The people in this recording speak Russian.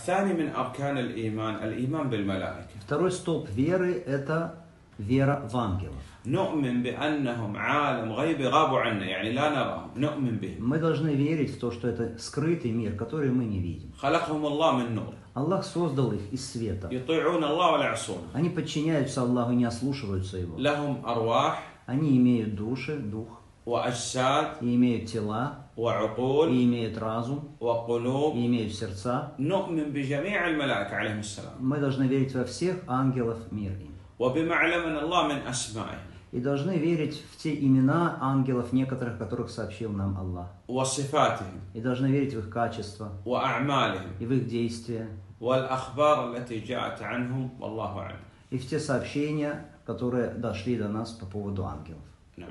الثاني من أركان الإيمان الإيمان بالملائكة Второй столб веры – это вера в ангелов. نؤمن بأنهم عالم غيب غابوا عنا يعني لا نراهم نؤمن بهم Мы должны верить в то, что это скрытый мир, который мы не видим. خلقهم الله من نور Аллах создал их из света. يطيعون الله ولا يعصونه Они подчиняются Аллаху, не ослушиваются Его. لهم أرواح Они имеют души, дух, وأجساد и имеют тела, وعقول и имеют разум, وقلوب и имеют сердца. نؤمن بجميع الملائكة عليهم السلام Мы должны верить во всех ангелов мира им. وبما علمنا الله من أسمائهم И должны верить в те имена ангелов, некоторых которых сообщил нам Аллах. وصفاتهم И должны верить в их качества, وأعمالهم и в их действия, والأخبار التي جاءت عنهم والله أعلم и в те сообщения, которые дошли до нас по поводу ангелов. نعم